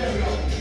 There we.